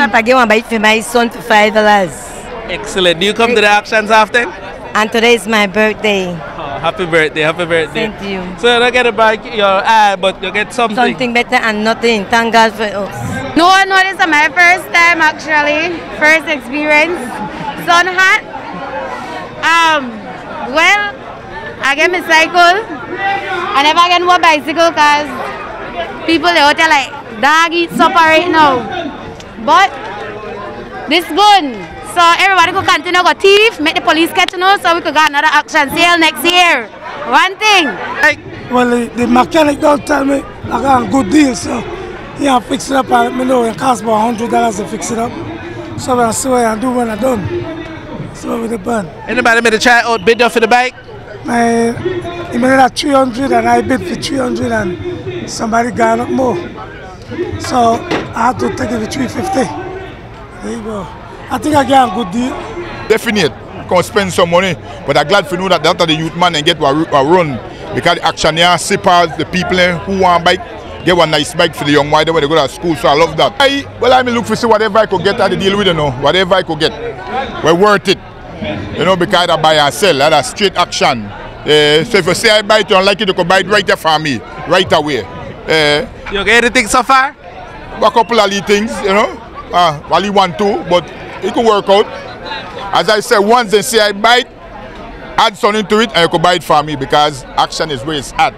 I give one bite for my son for five dollars. excellent. Do you come to the auctions often? And today is my birthday. Oh, happy birthday, happy birthday. Thank you. So you don't get a bike your eye, but you get something. Something better and nothing. Thank God for us. No, no, this is my first time actually. First experience. Sun hat. Um, well, I get my cycle. I never get more bicycle cause people they out there like dog eat supper right now. But this good. So everybody could continue go thief, make the police catch us so we could get another action sale next year. One thing. Well, the, the mechanic don't tell me I got a good deal, so he yeah, fix it up and let me know it costs about hundred dollars to fix it up. So I see what I do when I done. So with the band. Anybody made a try out bid for the bike? My he made that 300 and I bid for 300 and somebody got up more. So I had to take it for 350. There you go. I think I get a good deal. Definite. Can spend some money, but I'm glad to know that that are the youth man and get a, a run because the action here, sippers, the people eh, who want bike, get one nice bike for the young wider when they go to school. So I love that. I well I mean look for see whatever I could get at the deal with you know, whatever I could get. We're worth it. You know, because I buy and sell, that's straight action. Uh, so if you say I buy it, you don't like it, you can buy it right there for me, right away. Uh, you get anything so far? A couple of little things, you know. Uh, only one, two, but it could work out. As I said, once they say I it, add something to it and you could buy it for me because action is where it's at.